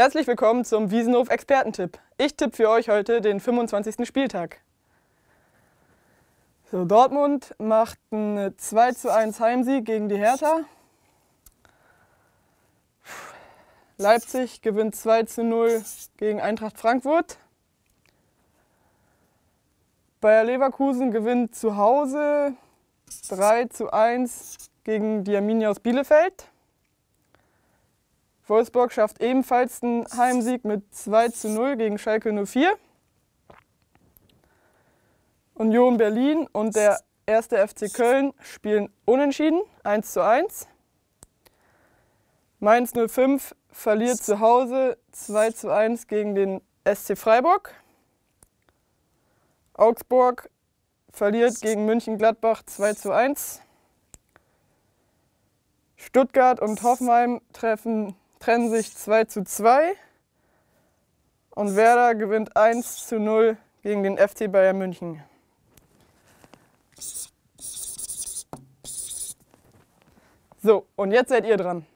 Herzlich willkommen zum Wiesenhof Expertentipp. Ich tippe für euch heute den 25. Spieltag. So, Dortmund macht einen 2 zu 1 Heimsieg gegen die Hertha. Leipzig gewinnt 2 zu 0 gegen Eintracht Frankfurt. Bayer Leverkusen gewinnt zu Hause 3 zu 1 gegen die Arminia aus Bielefeld. Wolfsburg schafft ebenfalls einen Heimsieg mit 2 zu 0 gegen Schalke 04. Union Berlin und der erste FC Köln spielen unentschieden, 1 zu 1. Mainz 05 verliert zu Hause 2 zu 1 gegen den SC Freiburg. Augsburg verliert gegen München-Gladbach 2 zu 1. Stuttgart und Hoffenheim treffen trennen sich 2 zu 2 und Werder gewinnt 1 zu 0 gegen den FC Bayern München. So, und jetzt seid ihr dran.